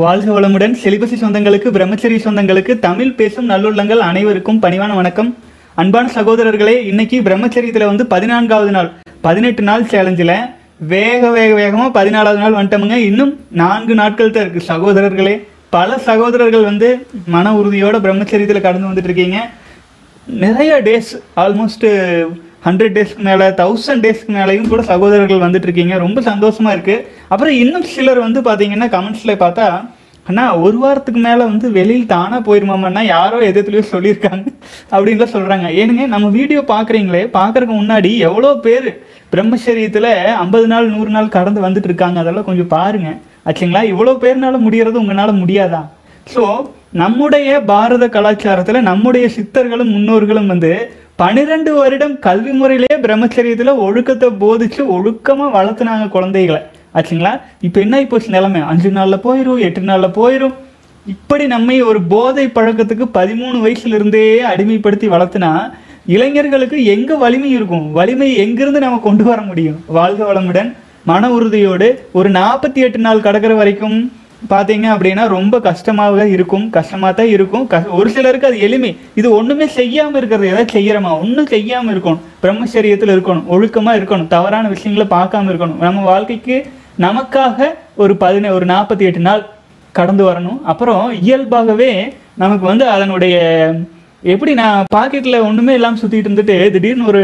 வாழ்க வளமுடன். செலிபசி சொந்தங்களுக்கு பிரம்மச்சரி சொந்தங்களுக்கு தமிழ் பேசும் நல்லுள்ளங்கள் அனைவருக்கும் பணிவான வணக்கம். அன்பான சகோதரர்களே இன்னைக்கு பிரம்மச்சரியத்தில் வந்து பதினான்காவது நாள் பதினெட்டு நாள் சேலஞ்சில் வேக வேக வேகமாக பதினாலாவது நாள் வந்துட்டோமுங்க. இன்னும் நான்கு நாட்கள் தான் இருக்குது சகோதரர்களே. பல சகோதரர்கள் வந்து மன உறுதியோட பிரம்மச்சரியத்தில் கடந்து வந்துட்டு இருக்கீங்க. நிறைய டேஸ் ஆல்மோஸ்ட்டு ஹண்ட்ரட் டேஸ்க்கு மேலே தௌசண்ட் டேஸ்க்கு மேலேயும் கூட சகோதரர்கள் வந்துட்டு இருக்கீங்க ரொம்ப சந்தோஷமா இருக்கு. அப்புறம் இன்னும் சிலர் வந்து பார்த்தீங்கன்னா கமெண்ட்ஸில் பார்த்தா அண்ணா ஒரு வாரத்துக்கு மேலே வந்து வெளியில் தானாக போயிருமாமண்ணா யாரோ எதிர்த்துலையோ சொல்லியிருக்காங்க. அப்படின்லாம் சொல்கிறாங்க ஏனுங்க நம்ம வீடியோ பார்க்குறீங்களே பார்க்கறதுக்கு முன்னாடி எவ்வளோ பேர் பிரம்மச்சரியத்தில் ஐம்பது நாள் நூறு நாள் கடந்து வந்துட்டு இருக்காங்க அதெல்லாம் கொஞ்சம் பாருங்க. ஆச்சுங்களா? இவ்வளோ பேர்னால முடியறது உங்களால் முடியாதா? ஸோ நம்முடைய பாரத கலாச்சாரத்தில் நம்முடைய சித்தர்களும் முன்னோர்களும் வந்து பன்னிரெண்டு வருடம் கல்வி முறையிலேயே பிரம்மச்சரியத்தில் ஒழுக்கத்தை போதிச்சு ஒழுக்கமாக வளர்த்துனாங்க குழந்தைகளை. ஆச்சுங்களா? இப்போ என்ன போச்சு நிலைமை? அஞ்சு நாளில் போயிடும் எட்டு நாளில் போயிடும் இப்படி நம்மை ஒரு போதை பழக்கத்துக்கு பதிமூணு வயசுல இருந்தே அடிமைப்படுத்தி வளர்த்துனா இளைஞர்களுக்கு எங்கே வலிமை இருக்கும்? வலிமை எங்கிருந்து நம்ம கொண்டு வர முடியும்? வாழ்க வளமுடன். மன உறுதியோடு ஒரு நாற்பத்தி எட்டு நாள் கடக்கிற வரைக்கும் பார்த்தீங்க அப்படின்னா ரொம்ப கஷ்டமாக இருக்கும் கஷ்டமாக தான் இருக்கும். கஷ் ஒரு சிலருக்கு அது எளிமை. இது ஒன்றுமே செய்யாமல் இருக்கிறது ஏதாவது செய்யறோமா? ஒன்றும் செய்யாமல் இருக்கணும். பிரம்மச்சரியத்தில் இருக்கணும் ஒழுக்கமாக இருக்கணும் தவறான விஷயங்களை பார்க்காம இருக்கணும். நம்ம வாழ்க்கைக்கு நமக்காக ஒரு பதினே ஒரு நாற்பத்தி எட்டு நாள் கடந்து வரணும். அப்புறம் இயல்பாகவே நமக்கு வந்து அதனுடைய எப்படி நான் பாக்கெட்டில் ஒன்றுமே இல்லாமல் சுற்றிட்டு இருந்துட்டு திடீர்னு ஒரு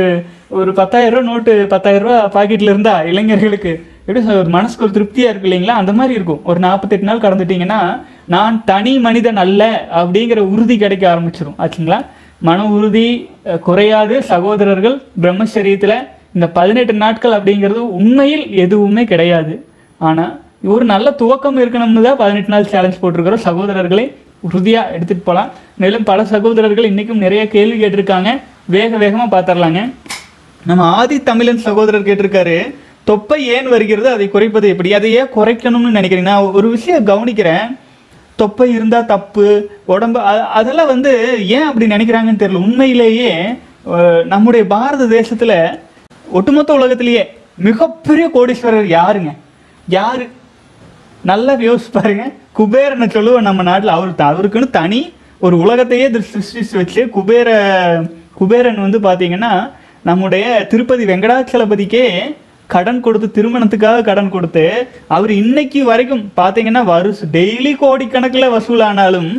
ஒரு பத்தாயிரம் ரூபா நோட்டு பத்தாயிரம் ரூபா பாக்கெட்டில் இருந்தா இளைஞர்களுக்கு எப்படி சொல்றது, ஒரு மனசுக்கு ஒரு திருப்தியாக இருக்கு இல்லைங்களா? அந்த மாதிரி இருக்கும். ஒரு நாற்பத்தெட்டு நாள் கடந்துட்டீங்கன்னா நான் தனி மனிதன் அல்ல அப்படிங்கிற உறுதி கிடைக்க ஆரம்பிச்சிடும் ஆச்சுங்களா? மன உறுதி குறையாது. சகோதரர்கள் பிரம்மச்சரியத்தில் இந்த பதினெட்டு நாட்கள் அப்படிங்கிறது உண்மையில் எதுவுமே கிடையாது. ஆனால் ஒரு நல்ல துவக்கம் இருக்கணும்னு தான் பதினெட்டு நாள் சேலஞ்ச் போட்டிருக்கிறோம். சகோதரர்களை உறுதியாக எடுத்துகிட்டு போகலாம் மேலும் பல சகோதரர்கள் இன்றைக்கும் நிறைய கேள்வி கேட்டிருக்காங்க. வேக வேகமாக பார்த்துடலாங்க. நம்ம ஆதி தமிழன் சகோதரர் கேட்டிருக்காரு. தொப்பை ஏன் வருகிறது? அதை குறைப்பது எப்படி? அதை ஏன் குறைக்கணும்னு நினைக்கிறீங்க நான் ஒரு விஷயம் கவனிக்கிறேன். தொப்பை இருந்தால் தப்பு. உடம்பு அதெல்லாம் வந்து ஏன் அப்படி நினைக்கிறாங்கன்னு தெரியல. உண்மையிலேயே நம்முடைய பாரத தேசத்தில் ஒட்டுமொத்த உலகத்திலேயே மிகப்பெரிய கோடீஸ்வரர் யாருங்க? யாரு? நல்லா யோசிச்சு பாருங்க. குபேரனை சொல்லுவோம் நம்ம நாட்டில். அவர் அவருக்குன்னு தனி ஒரு உலகத்தையே திரு- சிருஷ்டிச்சு வச்சு குபேர குபேரன் வந்து பார்த்தீங்கன்னா நம்முடைய திருப்பதி வெங்கடாச்சலபதிக்கே கடன் கொடுத்து திருமணத்துக்காக கடன் கொடுத்து அவர் இன்னைக்கு வரைக்கும் பார்த்தீங்கன்னா வருஷம் டெய்லி கோடிக்கணக்கில் வசூலானாலும்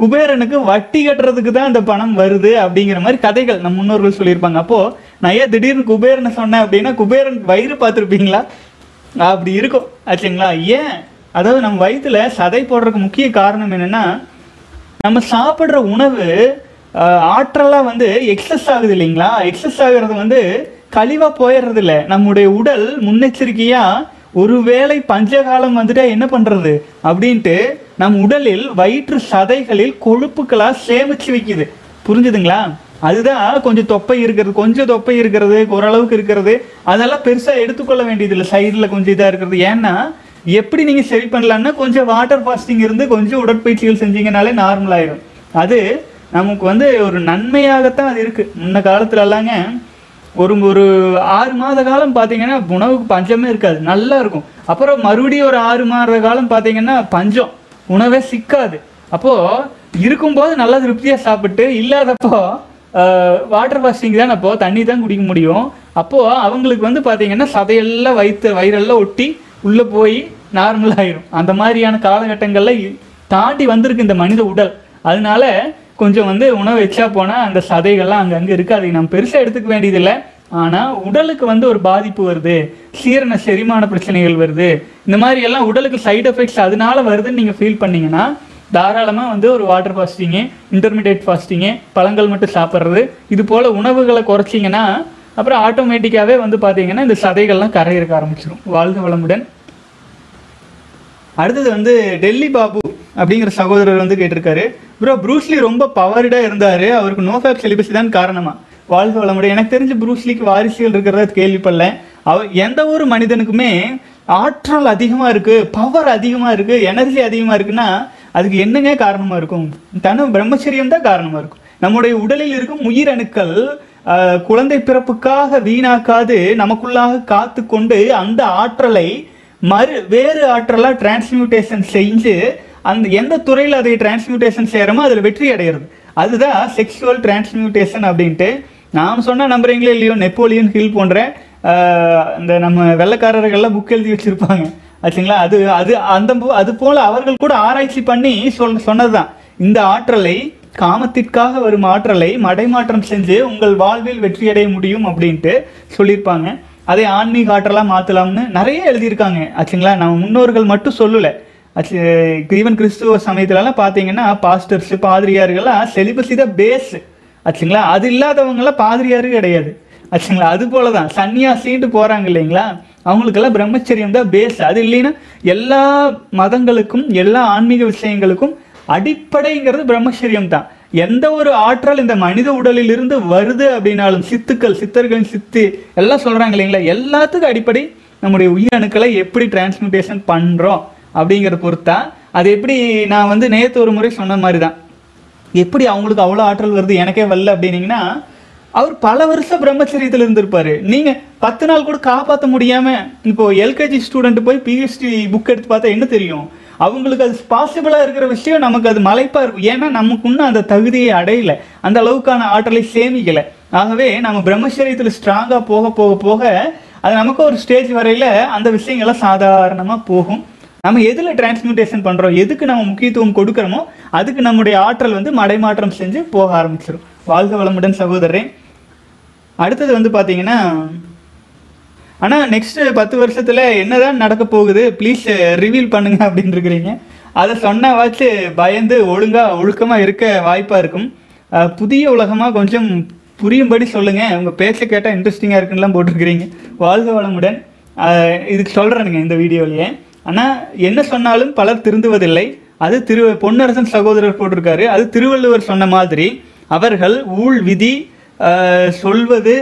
குபேரனுக்கு வட்டி கட்டுறதுக்கு தான் அந்த பணம் வருது அப்படிங்கிற மாதிரி கதைகள் நம்ம முன்னோர்கள் சொல்லியிருப்பாங்க. அப்போ நான் ஏன் திடீர்னு குபேரனை சொன்னேன் அப்படின்னா குபேரன் வயிறு பார்த்துருப்பீங்களா? அப்படி இருக்கும். ஆச்சுங்களா? ஏன்? அதாவது நம்ம வயிற்றுல சதை போடுறதுக்கு முக்கிய காரணம் என்னன்னா நம்ம சாப்பிட்ற உணவு ஆற்றலாக வந்து எக்ஸஸ் ஆகுது இல்லைங்களா? எக்ஸஸ் ஆகுறது வந்து கழிவா போயிடுறது இல்லை நம்முடைய உடல் முன்னெச்சரிக்கையா ஒருவேளை பஞ்சகாலம் வந்துட்டா என்ன பண்றது? அப்படின்ட்டு நம் உடலில் வயிற்று சதைகளில் கொழுப்புகளா சேமிச்சு வைக்குது. புரிஞ்சுதுங்களா? அதுதான் கொஞ்சம் தொப்பை இருக்கிறது கொஞ்சம் தொப்பை இருக்கிறது ஓரளவுக்கு இருக்கிறது. அதெல்லாம் பெருசாக எடுத்துக்கொள்ள வேண்டியதில்லை. சைடில் கொஞ்சம் இதாக இருக்கிறது. ஏன்னா எப்படி நீங்கள் சரி பண்ணலான்னா கொஞ்சம் வாட்டர் ஃபாஸ்டிங் இருந்து கொஞ்சம் உடற்பயிற்சிகள் செஞ்சீங்கனாலே நார்மல் ஆயிடும் அது நமக்கு வந்து ஒரு நன்மையாகத்தான் அது இருக்குது முன்ன காலத்துலலாங்க ஒரு ஒரு ஆறு மாத காலம் பார்த்தீங்கன்னா உணவுக்கு பஞ்சமே இருக்காது. நல்லா இருக்கும். அப்புறம் மறுபடியும் ஒரு ஆறு மாத காலம் பார்த்தீங்கன்னா பஞ்சம். உணவே சிக்காது. அப்போது இருக்கும்போது நல்லா திருப்தியாக சாப்பிட்டு இல்லாதப்போ வாட்டர் ஃபாஸ்டிங் தான் அப்போது தண்ணி தான் குடிக்க முடியும். அப்போது அவங்களுக்கு வந்து பார்த்தீங்கன்னா சதையெல்லாம் வயிற்று வயிறெல்லாம் ஒட்டி உள்ளே போய் நார்மலாகிடும் அந்த மாதிரியான காலகட்டங்களில் இ- தாண்டி வந்திருக்கு இந்த மனித உடல். அதனால கொஞ்சம் வந்து உணவு வச்சா போனால் அந்த சதைகள்லாம் அங்கங்கே இருக்குது அதை நம்ம பெருசாக எடுத்துக்க வேண்டியதில்லை. ஆனால் உடலுக்கு வந்து ஒரு பாதிப்பு வருது. சீரண செரிமான பிரச்சனைகள் வருது. இந்த மாதிரி எல்லாம் உடலுக்கு சைடு எஃபெக்ட்ஸ் அதனால வருதுன்னு நீங்கள் ஃபீல் பண்ணீங்கன்னா தாராளமாக வந்து ஒரு வாட்டர் ஃபாஸ்டிங்கு இன்டர்மீடியட் ஃபாஸ்டிங்கு பழங்கள் மட்டும் சாப்பிட்றது இது போல் உணவுகளை குறைச்சிங்கன்னா அப்புறம் ஆட்டோமேட்டிக்காகவே வந்து பார்த்தீங்கன்னா இந்த சதைகள்லாம் கரையிறக்க ஆரம்பிச்சிடும் வாழ்க வளமுடன். அடுத்தது வந்து டெல்லி பாபு. அப்படிங்கிற சகோதரர் வந்து கேட்டிருக்காரு. ப்ரோ ப்ரூஸ்லி ரொம்ப பவர்டாக இருந்தார். அவருக்கு நோ ஃபேப் செலிபஸி தான் காரணமா. வாழ்க வளமுடைய எனக்கு தெரிஞ்சு ப்ரூஸ்லிக்கு வாரிசுகள் இருக்கிறத கேள்விப்படல. அவ எந்த ஒரு மனிதனுக்குமே ஆற்றல் அதிகமாக இருக்குது பவர் அதிகமாக இருக்குது எனர்ஜி அதிகமாக இருக்குன்னா அதுக்கு என்னங்க காரணமாக இருக்கும்? தன பிரம்மச்சரியம் தான் காரணமாக இருக்கும். நம்முடைய உடலில் இருக்கும் உயிரணுக்கள் குழந்தை பிறப்புக்காக வீணாக்காது நமக்குள்ளாக காத்து கொண்டு அந்த ஆற்றலை மறு வேறு ஆற்றலாக டிரான்ஸ்மியூட்டேஷன் செஞ்சு அந்த எந்த துறையில் அதை டிரான்ஸ்மியூட்டேஷன் செய்கிறோமோ அதில் வெற்றி அடையிறது. அதுதான் செக்ஷுவல் டிரான்ஸ்மியூட்டேஷன் அப்படின்ட்டு. நாம் சொன்னால் நம்புறீங்களே இல்லையோ நெப்போலியன் ஹில் போன்ற இந்த நம்ம வெள்ளக்காரர்கள்லாம் புக் எழுதி வச்சுருப்பாங்க. ஆச்சுங்களா? அது அது அந்த போ- அது போல் அவர்கள் கூட ஆராய்ச்சி பண்ணி சொல் சொன்னதுதான். இந்த ஆற்றலை காமத்திற்காக வரும் ஆற்றலை மடைமாற்றம் செஞ்சு உங்கள் வாழ்வில் வெற்றியடைய முடியும் அப்படின்ட்டு சொல்லியிருப்பாங்க. அதை ஆன்மீக ஆற்றலாக மாற்றலாம்னு நிறைய எழுதியிருக்காங்க. ஆச்சுங்களா? நம்ம முன்னோர்கள் மட்டும் சொல்லலை. ஈவன் கிறிஸ்துவ சமயத்துலலாம் பார்த்தீங்கன்னா பாஸ்டர்ஸ் பாதிரியார்கள்லாம் செலிபஸி தான் பேஸ் ஆச்சுங்களா அது இல்லாதவங்களாம் பாதிரியாரு கிடையாது. ஆச்சுங்களா அது போல தான் சன்னியாசின்ட்டு போகிறாங்க இல்லைங்களா? அவங்களுக்கெல்லாம் பிரம்மச்சரியம் தான் பேஸ் அது இல்லைன்னா எல்லா மதங்களுக்கும் எல்லா ஆன்மீக விஷயங்களுக்கும் அடிப்படைங்கிறது பிரம்மச்சரியம் தான். எந்த ஒரு ஆற்றல் இந்த மனித உடலில் இருந்து வருது அப்படின்னாலும் சித்துக்கள் சித்தர்களின் சித்து எல்லாம் சொல்கிறாங்க இல்லைங்களா? எல்லாத்துக்கும் அடிப்படை நம்முடைய உயிரணுக்களை எப்படி டிரான்ஸ்மிட்டேஷன் பண்ணுறோம் அப்படிங்கிறத பொறுத்தா அது எப்படி நான் வந்து நேற்று ஒரு முறை சொன்ன மாதிரி தான் எப்படி அவங்களுக்கு அவ்வளோ ஆற்றல் வருது எனக்கே வரல அப்படின்னீங்கன்னா அவர் பல வருஷம் பிரம்மச்சரியத்தில் இருந்திருப்பாரு. நீங்கள் பத்து நாள் கூட காப்பாற்ற முடியாமல் இப்போ எல்கேஜி ஸ்டூடெண்ட் போய் பிஹெச்டி புக் எடுத்து பார்த்தா என்ன தெரியும்? அவங்களுக்கு அது பாசிபிளாக இருக்கிற விஷயம் நமக்கு அது மலைப்பாக இருக்கும். ஏன்னா நமக்கு இன்னும் அந்த தகுதியை அடையலை. அந்த அளவுக்கான ஆற்றலை சேமிக்கலை. ஆகவே நம்ம பிரம்மச்சரியத்தில் ஸ்ட்ராங்காக போக போக போக அது நமக்கு ஒரு ஸ்டேஜ் வரையில் அந்த விஷயங்கள்லாம் சாதாரணமாக போகும். நம்ம எதில் டிரான்ஸ்மியூட்டேஷன் பண்ணுறோம் எதுக்கு நம்ம முக்கியத்துவம் கொடுக்குறோமோ அதுக்கு நம்முடைய ஆற்றல் வந்து மடைமாற்றம் செஞ்சு போக ஆரம்பிச்சிடும் வாழ்க வளமுடன் சகோதரரே. அடுத்தது வந்து பார்த்தீங்கன்னா ஆனால் நெக்ஸ்ட் பத்து வருஷத்தில் என்னதான் நடக்க போகுது? ப்ளீஸ் ரிவீல் பண்ணுங்க அப்படின்னு இருக்கிறீங்க அதை சொன்னவாச்சு பயந்து ஒழுங்காக ஒழுக்கமாக இருக்க வாய்ப்பாக இருக்கும். புதிய உலகமாக கொஞ்சம் புரியும்படி சொல்லுங்கள் உங்கள் பேச்சை கேட்டால் இன்ட்ரெஸ்டிங்காக இருக்குன்னுலாம் போட்டிருக்கிறீங்க. வாழ்க வளமுடன். இதுக்கு சொல்கிறேனுங்க இந்த வீடியோலையே. ஆனால் என்ன சொன்னாலும் பலர் திருந்துவதில்லை. அது திரு பொன்னரசன் சகோதரர் போட்டிருக்காரு. அது திருவள்ளுவர் சொன்ன மாதிரி அவர்கள் ஊழ் விதி சொல்வது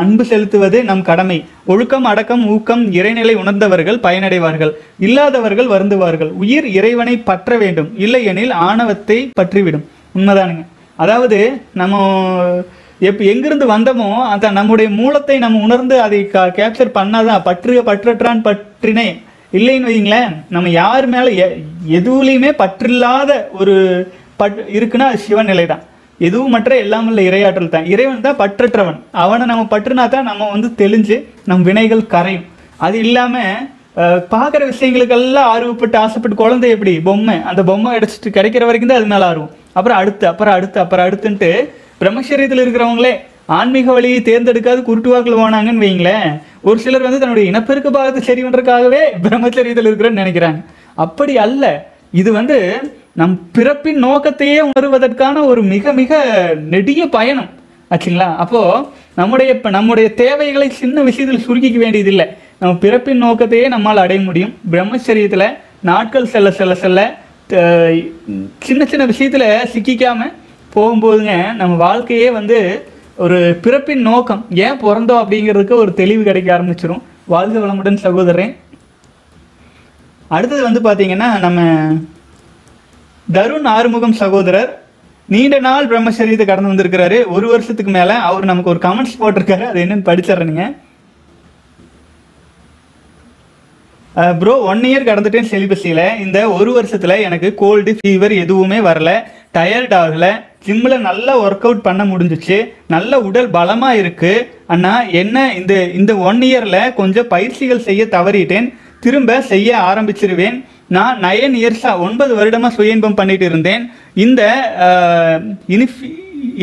அன்பு செலுத்துவது நம் கடமை. ஒழுக்கம் அடக்கம் ஊக்கம் இறைநிலை உணர்ந்தவர்கள் பயனடைவார்கள். இல்லாதவர்கள் வருந்துவார்கள். உயிர் இறைவனை பற்ற வேண்டும். இல்லையெனில் ஆணவத்தை பற்றிவிடும். உண்மைதானுங்க. அதாவது நம்ம எப் எங்கிருந்து வந்தோமோ அந்த நம்முடைய மூலத்தை நம்ம உணர்ந்து அதை கேப்சர் பண்ணாதான் பற்று பற்றற்றான் பற்றினே இல்லைன்னு வைங்களேன் நம்ம யார் மேலே எ எதுவுலையுமே பற்றில்லாத ஒரு பட் இருக்குன்னா அது சிவன் நிலை தான் எதுவும் மற்ற எல்லாம் இல்லை இறையாற்றல் தான். இறைவன் தான் பற்றற்றவன். அவனை நம்ம பற்றுனா தான் நம்ம வந்து தெளிஞ்சு நம் வினைகள் கரையும். அது இல்லாமல் பார்க்குற விஷயங்களுக்கெல்லாம் ஆர்வப்பட்டு ஆசைப்பட்டு குழந்தை எப்படி? பொம்மை. அந்த பொம்மை அடிச்சிட்டு கிடைக்கிற வரைக்கும் தான் அது மேலே ஆர்வம். அப்புறம் அடுத்து அப்புறம் அடுத்து அப்புறம் அடுத்துன்ட்டு பிரம்மச்சரியத்தில் இருக்கிறவங்களே ஆன்மீக வழியை தேர்ந்தெடுக்காது குருட்டு வாக்கில் போனாங்கன்னு வைங்களேன். ஒரு சிலர் வந்து தன்னுடைய இனப்பெருக்க பாகத்தை சரி பண்ணுறதுக்காகவே பிரம்மச்சரியத்தில் இருக்கிறேன்னு நினைக்கிறாங்க. அப்படி அல்ல. இது வந்து நம் பிறப்பின் நோக்கத்தையே உணர்வதற்கான ஒரு மிக மிக நெடிய பயணம். ஆச்சுங்களா? அப்போ நம்முடைய இப்போ நம்முடைய தேவைகளை சின்ன விஷயத்தில் சுருக்கிக்க வேண்டியதில்லை. நம்ம பிறப்பின் நோக்கத்தையே நம்மால் அடைய முடியும். பிரம்மச்சரியத்தில் நாட்கள் செல்ல செல்ல செல்ல சின்ன சின்ன விஷயத்தில் சிக்கிக்காமல் போகும்போதுங்க நம்ம வாழ்க்கையே வந்து ஒரு பிறப்பின் நோக்கம் ஏன் பிறந்தோம் அப்படிங்கிறதுக்கு ஒரு தெளிவு கிடைக்க ஆரம்பிச்சிடும் வாழ்க வளமுடன் சகோதரன் அடுத்தது வந்து பார்த்தீங்கன்னா நம்ம தருண் ஆறுமுகம் சகோதரர். நீண்ட நாள் பிரம்மச்சரியத்தை கடந்து வந்திருக்கிறாரு. ஒரு வருஷத்துக்கு மேல அவர் நமக்கு ஒரு கமெண்ட்ஸ் போட்டிருக்காரு. அது என்னன்னு படிச்சிடுறேனுங்க. ப்ரோ ஒன் இயர் கடந்துட்டேன் செலிபஸியில் இந்த ஒரு வருஷத்தில் எனக்கு கோல்டு ஃபீவர் எதுவுமே வரல. டயர்ட் ஆகல. ஜிம்மில் நல்லா ஒர்க் அவுட் பண்ண முடிஞ்சிச்சு. நல்ல உடல் பலமாக இருக்குது அண்ணா என்ன இந்த இந்த ஒன் இயரில் கொஞ்சம் பயிற்சிகள் செய்ய தவறிட்டேன். திரும்ப செய்ய ஆரம்பிச்சிருவேன். நான் நயன் இயர்ஸாக ஒன்பது வருடமாக சுய இன்பம் பண்ணிட்டு இருந்தேன். இந்த இனிஃப்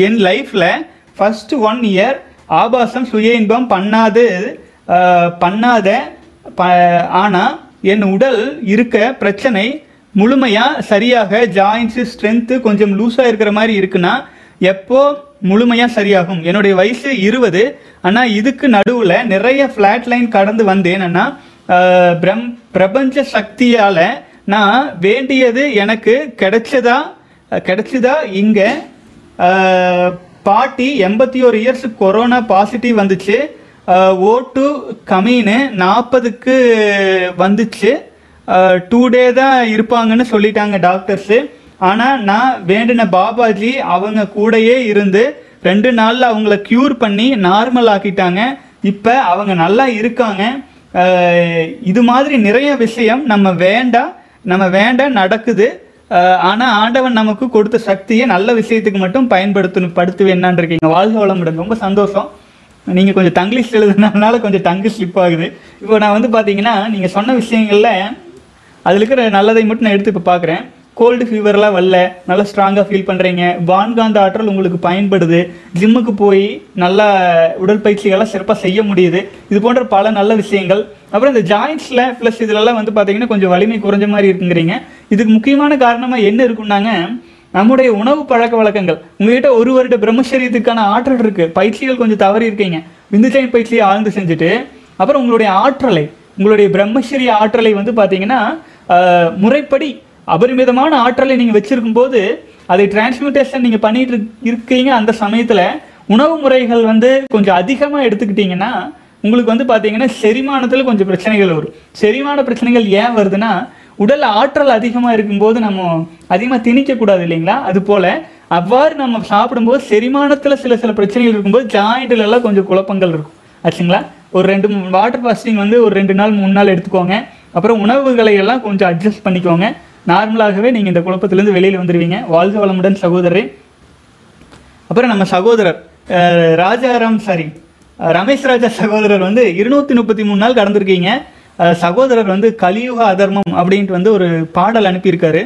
என் லைஃப்பில் ஃபஸ்ட்டு ஒன் இயர் ஆபாசம் சுய இன்பம் பண்ணாது பண்ணாத ப ஆனால் என் உடல் இருக்க பிரச்சனை முழுமையாக சரியாக ஜாயின்ஸு ஸ்ட்ரென்த்து கொஞ்சம் லூஸாக இருக்கிற மாதிரி இருக்குன்னா எப்போ முழுமையாக சரியாகும்? என்னுடைய வயசு இருபது ஆனால் இதுக்கு நடுவில் நிறைய ஃப்ளாட் லைன் கடந்து வந்தேன். பிரம் பிரபஞ்ச சக்தியால் நான் வேண்டியது எனக்கு கிடைச்சதா கிடைச்சதா இங்கே பாட்டி எண்பத்தி ஒரு இயர்ஸ் கொரோனா பாசிட்டிவ் வந்துச்சு. ஓட்டு கம்மின்னு நாற்பதுக்கு வந்துச்சு. டூ டே தான் இருப்பாங்கன்னு சொல்லிட்டாங்க டாக்டர்ஸு ஆனால் நான் வேண்டின பாபாஜி அவங்க கூடயே இருந்து ரெண்டு நாளில் அவங்கள க்யூர் பண்ணி நார்மல் ஆக்கிட்டாங்க. இப்போ அவங்க நல்லா இருக்காங்க. இது மாதிரி நிறைய விஷயம் நம்ம வேண்டாம் நம்ம வேண்டாம் நடக்குது. ஆனால் ஆண்டவன் நமக்கு கொடுத்த சக்தியை நல்ல விஷயத்துக்கு மட்டும் பயன்படுத்தணும். படுத்துவேன்னான் இருக்கீங்க. வாழ்க வளமுடன். ரொம்ப சந்தோஷம். நீங்கள் கொஞ்சம் தங்கிலீஷ் எழுதுனதுனால கொஞ்சம் தங்கு ஸ்லிப் ஆகுது. இப்போ நான் வந்து பார்த்தீங்கன்னா நீங்கள் சொன்ன விஷயங்களில் அதில் இருக்கிற நல்லதை மட்டும் நான் எடுத்து இப்போ பார்க்குறேன் கோல்டு ஃபீவர்லாம் வரல. நல்லா ஸ்ட்ராங்காக ஃபீல் பண்ணுறீங்க வான்காந்த ஆற்றல் உங்களுக்கு பயன்படுது. ஜிம்முக்கு போய் நல்லா உடற்பயிற்சிகள்லாம் சிறப்பாக செய்ய முடியுது. இது போன்ற பல நல்ல விஷயங்கள். அப்புறம் இந்த ஜாயின்ஸில் ப்ளஸ் இதுலலாம் வந்து பார்த்தீங்கன்னா கொஞ்சம் வலிமை குறைஞ்ச மாதிரி இருக்குங்கிறீங்க. இதுக்கு முக்கியமான காரணமாக என்ன இருக்குன்னாங்க நம்முடைய உணவு பழக்க வழக்கங்கள். உங்ககிட்ட ஒரு வருட பிரம்மச்சரியத்துக்கான ஆற்றல் இருக்குது பயிற்சிகள் கொஞ்சம் தவறி இருக்கீங்க. விந்துஜயன் பயிற்சியை ஆழ்ந்து செஞ்சுட்டு அப்புறம் உங்களுடைய ஆற்றலை உங்களுடைய பிரம்மச்சரிய ஆற்றலை வந்து பார்த்தீங்கன்னா முறைப்படி அபரிமிதமான ஆற்றலை நீங்கள் வச்சிருக்கும் போது அதை டிரான்ஸ்மியூட்டேஷன் நீங்கள் பண்ணிட்டு இருக்கீங்க. அந்த சமயத்தில் உணவு முறைகள் வந்து கொஞ்சம் அதிகமாக எடுத்துக்கிட்டீங்கன்னா உங்களுக்கு வந்து பார்த்தீங்கன்னா செரிமானத்தில் கொஞ்சம் பிரச்சனைகள் வரும். செரிமான பிரச்சனைகள் ஏன் வருதுன்னா உடல் ஆற்றல் அதிகமாக இருக்கும்போது நம்ம அதிகமாக திணிக்கக்கூடாது இல்லைங்களா? அது போல் அவ்வாறு நம்ம சாப்பிடும்போது செரிமானத்தில் சில சில பிரச்சனைகள் இருக்கும்போது ஜாயிண்ட்லலாம் கொஞ்சம் குழப்பங்கள் இருக்கும். ஆச்சுங்களா? ஒரு ரெண்டு வாட்டர் ஃபாஸ்டிங் வந்து ஒரு ரெண்டு நாள் மூணு நாள் எடுத்துக்கோங்க. அப்புறம் உணவுகளை எல்லாம் கொஞ்சம் அட்ஜஸ்ட் பண்ணிக்கோங்க. நார்மலாகவே நீங்கள் இந்த குழப்பத்திலேருந்து வெளியில் வந்துடுவீங்க வாழ்க வளமுடன் சகோதரரே. அப்புறம் நம்ம சகோதரர் ராஜாராம் சாரி ரமேஷ் ராஜா சகோதரர் வந்து இருநூத்தி முப்பத்தி மூணு நாள் கடந்திருக்கீங்க. சகோதரர் வந்து கலியுக அதர்மம் அப்படின்ட்டு வந்து ஒரு பாடல் அனுப்பியிருக்காரு.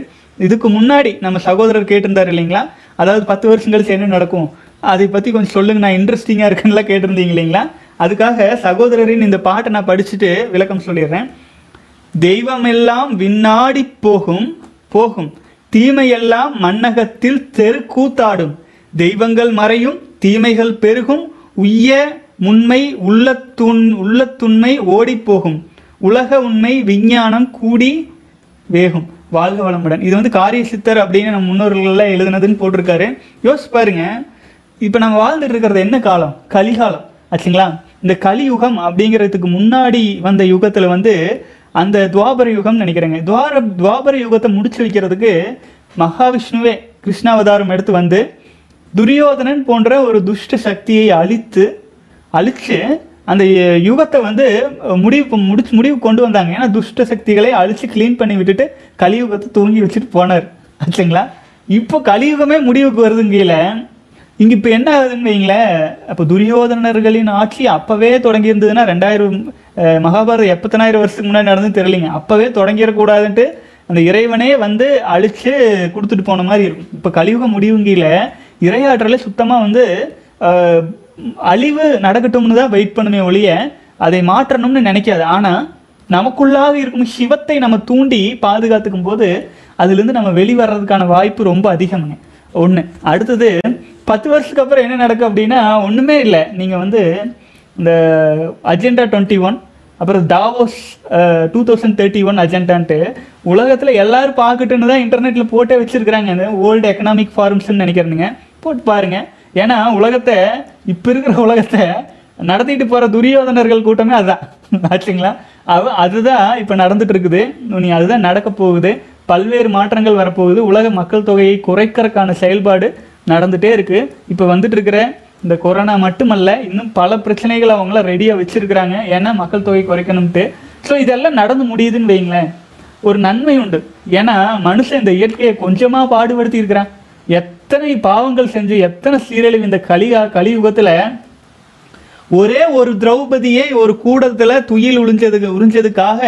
இதுக்கு முன்னாடி நம்ம சகோதரர் கேட்டிருந்தார் இல்லைங்களா? அதாவது பத்து வருஷம் கழிச்சு என்ன நடக்கும். அதை பற்றி கொஞ்சம் சொல்லுங்க நான் இன்ட்ரெஸ்டிங்காக இருக்குன்னுலாம் கேட்டிருந்தீங்க இல்லைங்களா? அதுக்காக சகோதரரின் இந்த பாட்டை நான் படிச்சுட்டு விளக்கம் சொல்லிடுறேன். தெய்வமெல்லாம் விண்ணாடி போகும் போகும். தீமையெல்லாம் மன்னகத்தில் தெரு கூத்தாடும் தெய்வங்கள் மறையும் தீமைகள் பெருகும். உய்ய முன்மை உள்ளத்துண் உள்ளத்துண்மை ஓடிப் போகும். உலக உண்மை விஞ்ஞானம் கூடி வேகும். வாழ்க வளமுடன். இது வந்து காரிய சித்தர் அப்படின்னு நம்ம முன்னோர்கள்லாம் எழுதுனதுன்னு போட்டிருக்காரு. யோசிச்சு பாருங்க. இப்போ நம்ம வாழ்ந்துட்டு இருக்கிறது என்ன காலம்? கலிகாலம். ஆச்சுங்களா? இந்த கலியுகம் அப்படிங்கிறதுக்கு முன்னாடி வந்த யுகத்தில் வந்து அந்த துவாபர யுகம் நினைக்கிறேங்க. துவார துவாபர யுகத்தை முடிச்சு வைக்கிறதுக்கு மகாவிஷ்ணுவே கிருஷ்ணாவதாரம் எடுத்து வந்து துரியோதனன் போன்ற ஒரு துஷ்ட சக்தியை அழித்து அழித்து அந்த யுகத்தை வந்து முடிவு முடிச்சு முடிவு கொண்டு வந்தாங்க. ஏன்னா துஷ்ட சக்திகளை அழித்து க்ளீன் பண்ணி விட்டுட்டு கலியுகத்தை தூங்கி வச்சுட்டு போனார். ஆச்சுங்களா? இப்போ கலியுகமே முடிவுக்கு வருதுங்கல இங்க இப்போ என்ன ஆகுதுன்னு வைங்களேன் அப்போ துரியோதனர்களின் ஆட்சி அப்பவே தொடங்கி இருந்ததுன்னா ரெண்டாயிரம் மகாபாரதம் எப்பத்தனாயிரம் வருஷத்துக்கு முன்னாடி நடந்து தெரியலைங்க. அப்பவே தொடங்கிடக்கூடாதுன்ட்டு அந்த இறைவனே வந்து அழிச்சு கொடுத்துட்டு போன மாதிரி இருக்கும். இப்போ கலியுக முடிவுங்கில இறையாற்றலே சுத்தமா வந்து அழிவு நடக்கட்டும்னு தான் வெயிட் பண்ணுமே ஒழிய அதை மாற்றணும்னு நினைக்காது. ஆனால் நமக்குள்ளாக இருக்கும் சிவத்தை நம்ம தூண்டி பாதுகாத்துக்கும் போது அதுலேருந்து நம்ம வெளிவர்றதுக்கான வாய்ப்பு ரொம்ப அதிகம்ங்க. ஒன்று அடுத்தது பத்து வருஷத்துக்கு அப்புறம் என்ன நடக்கும் அப்படின்னா ஒன்றுமே இல்லை. நீங்கள் வந்து இந்த அஜெண்டா டுவெண்ட்டி ஒன் அப்புறம் Davos two thousand thirty one அஜெண்டான்ட்டு உலகத்தில் எல்லோரும் பார்க்கட்டுன்னு தான் இன்டர்நெட்டில் போட்டே வச்சிருக்கிறாங்க. அந்த வேர்ல்டு எக்கனாமிக் ஃபாரம்ஸ்ன்னு நினைக்கிறேனுங்க. போட்டு பாருங்கள் ஏன்னா உலகத்தை இப்போ இருக்கிற உலகத்தை நடத்திட்டு போகிற துரியோதனர்கள் கூட்டமே அதுதான். ஆச்சுங்களா? அவ அதுதான் இப்போ நடந்துட்டு இருக்குது நீ அதுதான் நடக்க போகுது. பல்வேறு மாற்றங்கள் வரப்போகுது. உலக மக்கள் தொகையை குறைக்கிறதுக்கான செயல்பாடு நடந்துகிட்டே இருக்கு. இப்போ வந்துட்டு இருக்கிற இந்த கொரோனா மட்டுமல்ல இன்னும் பல பிரச்சனைகள் அவங்கள ரெடியாக வச்சுருக்கிறாங்க. ஏன்னா மக்கள் தொகை குறைக்கணும்ட்டு. ஸோ இதெல்லாம் நடந்து முடியுதுன்னு வைங்களேன். ஒரு நன்மை உண்டு. ஏன்னா மனுஷன் இந்த இயற்கையை கொஞ்சமாக பாடுபடுத்தி இருக்கிறான். எத்தனை பாவங்கள் செஞ்சு எத்தனை சீரழிவு இந்த கலிகா கலியுகத்தில் ஒரே ஒரு திரௌபதியை ஒரு கூடத்தில் துயில் உழிஞ்சதுக்கு உறிஞ்சதுக்காக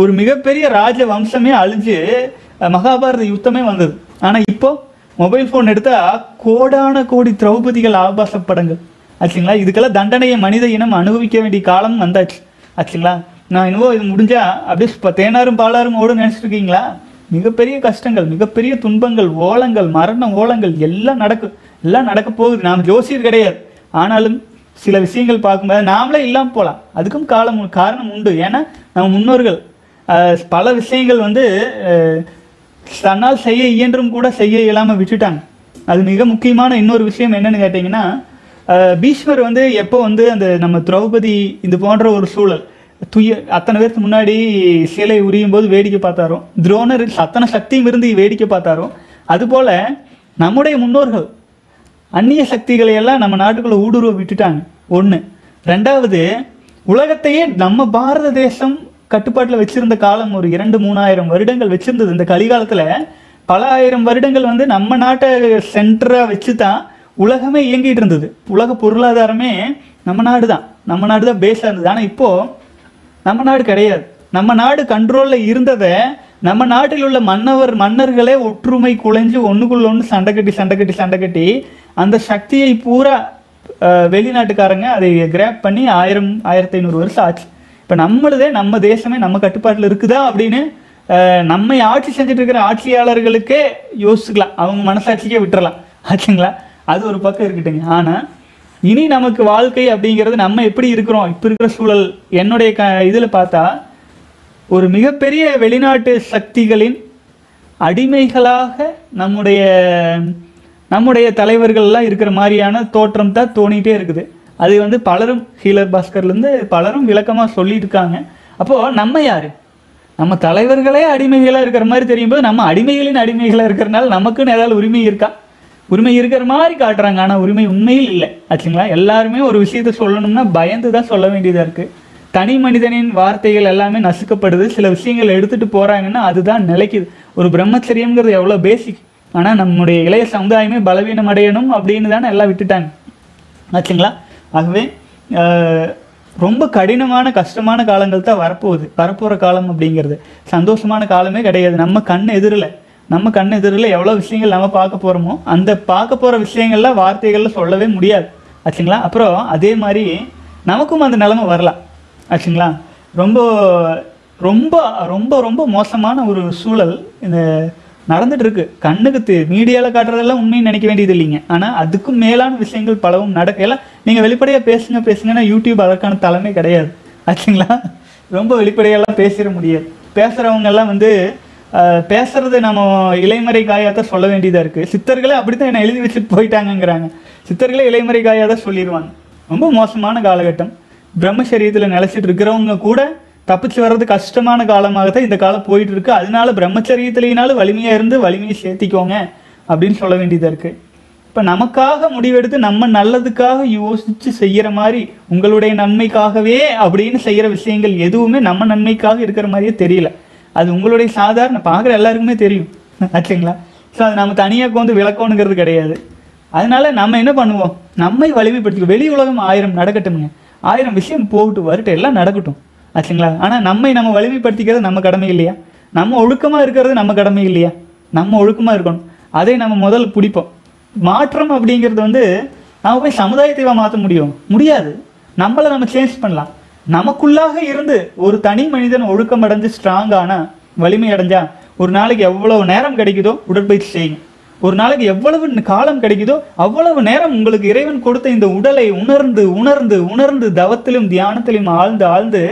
ஒரு மிகப்பெரிய ராஜ வம்சமே அழிஞ்சு மகாபாரத யுத்தமே வந்தது. ஆனால் இப்போது மொபைல் ஃபோன் எடுத்தால் கோடான கோடி திரௌபதிகள் ஆபாச படங்கள். ஆச்சுங்களா? இதுக்கெல்லாம் தண்டனையை மனித இனம் அனுபவிக்க வேண்டிய காலம் வந்தாச்சு. ஆச்சுங்களா? நான் இன்னும் இது முடிஞ்சா அப்படியே இப்போ தேனாரும் பாலாரும் ஓடும் நினைச்சிட்டு இருக்கீங்களா மிகப்பெரிய கஷ்டங்கள் மிகப்பெரிய துன்பங்கள் ஓலங்கள் மரண ஓலங்கள் எல்லாம் நடக்கும் எல்லாம் நடக்க போகுது. நாம் ஜோசியர் கிடையாது. ஆனாலும் சில விஷயங்கள் பார்க்கும்போது நாமளே இல்லாமல் போகலாம் அதுக்கும் காலம் காரணம் உண்டு. ஏன்னா நம்ம முன்னோர்கள் பல விஷயங்கள் வந்து தன்னால் செய்ய இயன்றும் கூட செய்ய இயலாமல் விட்டுட்டாங்க. அது மிக முக்கியமான இன்னொரு விஷயம் என்னன்னு கேட்டிங்கன்னா பீஷ்மர் வந்து எப்போ வந்து அந்த நம்ம திரௌபதி இது போன்ற ஒரு சூழல் துய அத்தனை பேருக்கு முன்னாடி சிலை உரியும் போது வேடிக்கை பார்த்தாரோ துரோணர் அத்தனை சக்தியும் இருந்து வேடிக்கை பார்த்தாரோ அதுபோல் நம்முடைய முன்னோர்கள் அந்நிய சக்திகளை எல்லாம் நம்ம நாட்டுக்குள்ளே ஊடுருவ விட்டுட்டாங்க. ஒன்று ரெண்டாவது உலகத்தையே நம்ம பாரத தேசம் கட்டுப்பாட்டில் வச்சிருந்த காலம் ஒரு இரண்டு மூணாயிரம் வருடங்கள் வச்சிருந்தது. இந்த கலிகாலத்தில் பல ஆயிரம் வருடங்கள் வந்து நம்ம நாட்டை சென்டராக வச்சு தான் உலகமே இயங்கிட்டு இருந்தது. உலக பொருளாதாரமே நம்ம நாடு தான் நம்ம நாடு தான் பேஸாக இருந்தது. ஆனால் இப்போது நம்ம நாடு கிடையாது. நம்ம நாடு கண்ட்ரோலில் இருந்ததை நம்ம நாட்டில் உள்ள மன்னவர் மன்னர்களே ஒற்றுமை குலைஞ்சு ஒன்றுக்குள்ள ஒன்று சண்டை கட்டி சண்டை கட்டி சண்டை கட்டி அந்த சக்தியை பூரா வெளிநாட்டுக்காரங்க அதை கிராப் பண்ணி ஆயிரம் ஆயிரத்தி ஐநூறு வருஷம் ஆச்சு. இப்போ நம்மளுதே நம்ம தேசமே நம்ம கட்டுப்பாட்டில் இருக்குதா அப்படின்னு நம்மை ஆட்சி செஞ்சுட்டு இருக்கிற ஆட்சியாளர்களுக்கே யோசிச்சுக்கலாம். அவங்க மனசாட்சிக்கே விட்டுறலாம். ஆச்சுங்களா? அது ஒரு பக்கம் இருக்கட்டுங்க. ஆனால் இனி நமக்கு வாழ்க்கை அப்படிங்கிறது நம்ம எப்படி இருக்கிறோம்? இப்போ இருக்கிற சூழல் என்னுடைய க இதில் பார்த்தா ஒரு மிகப்பெரிய வெளிநாட்டு சக்திகளின் அடிமைகளாக நம்முடைய நம்முடைய தலைவர்கள்லாம் இருக்கிற மாதிரியான தோற்றம் தான் தோணிகிட்டே இருக்குது. அது வந்து பலரும் ஹீலர் பாஸ்கர்லேருந்து பலரும் விளக்கமாக சொல்லியிருக்காங்க. இருக்காங்க அப்போது நம்ம யார்? நம்ம தலைவர்களே அடிமைகளாக இருக்கிற மாதிரி தெரியும் போது நம்ம அடிமைகளின் அடிமைகளாக இருக்கிறனால நமக்குன்னு ஏதாவது உரிமை இருக்கா? உரிமை இருக்கிற மாதிரி காட்டுறாங்க ஆனால் உரிமை உண்மையில் இல்லை. ஆச்சுங்களா? எல்லாருமே ஒரு விஷயத்த சொல்லணும்னா பயந்து தான் சொல்ல வேண்டியதாக இருக்குது தனி மனிதனின் வார்த்தைகள் எல்லாமே நசுக்கப்படுது. சில விஷயங்கள் எடுத்துகிட்டு போகிறாங்கன்னா அதுதான் நிலைக்குது ஒரு பிரம்மச்சரியங்கிறது எவ்வளோ பேசிக் ஆனால் நம்முடைய இளைய சமுதாயமே பலவீனம் அடையணும் அப்படின்னு தானே எல்லாம் விட்டுட்டாங்க. ஆச்சுங்களா? ஆகவே ரொம்ப கடினமான கஷ்டமான காலங்கள் தான் வரப்போகுது. வரப்போகிற காலம் அப்படிங்கிறது. சந்தோஷமான காலமே கிடையாது. நம்ம கண் எதிரில். நம்ம கண் எதிரில் எவ்வளோ விஷயங்கள் நம்ம பார்க்க போகிறோமோ அந்த பார்க்க போகிற விஷயங்கள்லாம் வார்த்தைகளில் சொல்லவே முடியாது. ஆச்சுங்களா? அப்புறம் அதே மாதிரி நமக்கும் அந்த நிலமை வரலாம். ஆச்சுங்களா? ரொம்ப ரொம்ப ரொம்ப ரொம்ப மோசமான ஒரு சூழல் இந்த நடந்துட்டு இருக்கு கண்ணுக்கு தெ மீடியாவில் காட்டுறதெல்லாம் உண்மைன்னு நினைக்க வேண்டியது இல்லைங்க ஆனால் அதுக்கும் மேலான விஷயங்கள் பலவும் நடக்கலாம் நீங்கள் வெளிப்படையாக பேசுங்க பேசுங்கன்னா யூடியூப் அதற்கான தலைமை கிடையாது. ஆச்சுங்களா? ரொம்ப வெளிப்படையெல்லாம் பேசிட முடியாது. பேசுகிறவங்கெல்லாம் வந்து பேசுறது நம்ம இலைமறை காயாத்தான் சொல்ல வேண்டியதாக இருக்குது சித்தர்களே அப்படி தான் என்னை எழுதி வச்சுட்டு போயிட்டாங்கங்கிறாங்க. சித்தர்களே இலைமறை காயாதான் சொல்லிடுவாங்க ரொம்ப மோசமான காலகட்டம். பிரம்மசரியத்தில் நிலச்சிட்டு இருக்கிறவங்க கூட தப்பிச்சு வர்றது கஷ்டமான காலமாக தான் இந்த காலம் போயிட்டு இருக்கு அதனால பிரம்மச்சரியத்திலேனாலும் வலிமையாக இருந்து வலிமையை சேர்த்திக்கோங்க அப்படின்னு சொல்ல வேண்டியதாக இருக்குது இப்போ நமக்காக முடிவெடுத்து நம்ம நல்லதுக்காக யோசித்து செய்கிற மாதிரி உங்களுடைய நன்மைக்காகவே அப்படின்னு செய்கிற விஷயங்கள் எதுவுமே நம்ம நன்மைக்காக இருக்கிற மாதிரியே தெரியல. அது உங்களுடைய சாதாரண பார்க்குற எல்லாருக்குமே தெரியும். ஆச்சுங்களா? ஸோ அது நம்ம தனியாக வந்து விளக்கணுங்கிறது கிடையாது. அதனால நம்ம என்ன பண்ணுவோம்? நம்மை வலிமைப்படுத்திக்கோ வெளி உலகம் ஆயிரம் நடக்கட்டும்ங்க. ஆயிரம் விஷயம் போகட்டு வரட்டும் எல்லாம் நடக்கட்டும். ஆச்சுங்களா ஆனால் நம்மை நம்ம வலிமைப்படுத்திக்கிறது நம்ம கடமை இல்லையா? நம்ம ஒழுக்கமாக இருக்கிறது நம்ம கடமை இல்லையா? நம்ம ஒழுக்கமாக இருக்கணும். அதை நம்ம முதல் பிடிப்போம். மாற்றம் அப்படிங்கிறது வந்து நம்ம போய் சமுதாயத்தை மாற்ற முடியும். முடியாது. நம்மளை நம்ம சேஞ்ச் பண்ணலாம். நமக்குள்ளாக இருந்து ஒரு தனி மனிதன் ஒழுக்கம் அடைஞ்சு ஸ்ட்ராங்கான வலிமை அடைஞ்சா ஒரு நாளைக்கு எவ்வளவு நேரம் கிடைக்குதோ உடற்பயிற்சி செய்யுங்க. ஒரு நாளைக்கு எவ்வளவு காலம் கிடைக்குதோ அவ்வளவு நேரம் உங்களுக்கு இறைவன் கொடுத்த இந்த உடலை உணர்ந்து உணர்ந்து உணர்ந்து தவத்திலும் தியானத்திலும் ஆழ்ந்து ஆழ்ந்து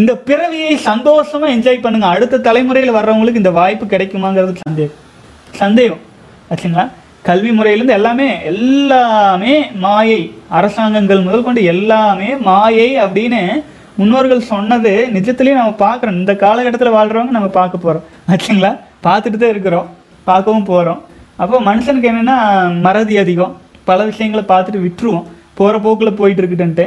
இந்த பிறவியை சந்தோஷமா என்ஜாய் பண்ணுங்க. அடுத்த தலைமுறையில் வர்றவங்களுக்கு இந்த வாய்ப்பு கிடைக்குமாங்கிறது சந்தேகம். சந்தேகம். ஆச்சுங்களா? கல்வி முறையிலேருந்து எல்லாமே எல்லாமே மாயை அரசாங்கங்கள் முதல் கொண்டு எல்லாமே மாயை அப்படின்னு முன்னோர்கள் சொன்னது நிஜத்துலேயும் நம்ம பார்க்குறோம். இந்த காலகட்டத்தில் வாழ்கிறவங்க நம்ம பார்க்க போகிறோம் ஆச்சுங்களா? பார்த்துட்டு தான் இருக்கிறோம். பார்க்கவும் போகிறோம் அப்போ மனுஷனுக்கு என்னென்னா மறதி அதிகம். பல விஷயங்களை பார்த்துட்டு விட்டுருவோம். போகிற போக்கில் போயிட்டு இருக்குதுன்ட்டு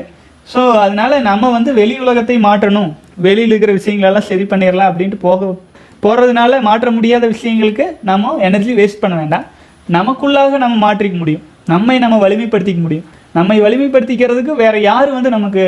ஸோ அதனால் நம்ம வந்து வெளி உலகத்தை மாற்றணும். வெளியில் இருக்கிற விஷயங்களெல்லாம் சரி பண்ணிடலாம் அப்படின்ட்டு போக போகிறதுனால மாற்ற முடியாத விஷயங்களுக்கு நம்ம எனர்ஜி வேஸ்ட் பண்ண வேண்டாம். நமக்குள்ளாக நம்ம மாற்றிக்க முடியும். நம்மை நம்ம வலிமைப்படுத்திக்க முடியும். நம்மை வலிமைப்படுத்திக்கிறதுக்கு வேறு யார் வந்து நமக்கு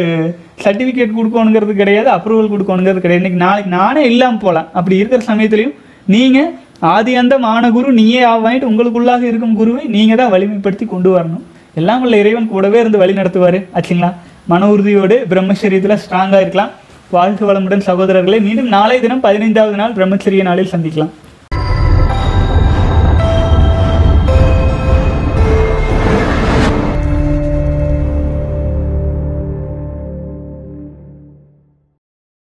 சர்டிஃபிகேட் கொடுக்கணுங்கிறது கிடையாது அப்ரூவல் கொடுக்கணுங்கிறது கிடையாது. இன்றைக்கி நாளைக்கு நானே இல்லாமல் போகலாம். அப்படி இருக்கிற சமயத்துலையும் நீங்கள் ஆதி அந்த மானகுரு நீயே ஆவாயிட்டு உங்களுக்குள்ளாக இருக்கும் குருவை நீங்கள் தான் வலிமைப்படுத்தி கொண்டு வரணும். எல்லாம் உள்ள இறைவன் கூடவே இருந்து வழி நடத்துவார். ஆச்சுங்களா? மன உறுதியோடு பிரம்மச்சரியத்தில் ஸ்ட்ராங்காக இருக்கலாம். வாழ்த்து வளமுடன் சகோதரர்களை மீண்டும் நாளை தினம் பதினைந்தாவது நாள் பிரம்மச்சரிய நாளில் சந்திக்கலாம்.